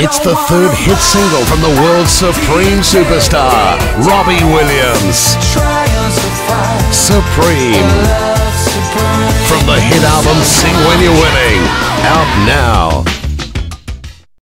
It's the third hit single from the world's supreme superstar, Robbie Williams. Supreme. From the hit album Sing When You're Winning. Out now.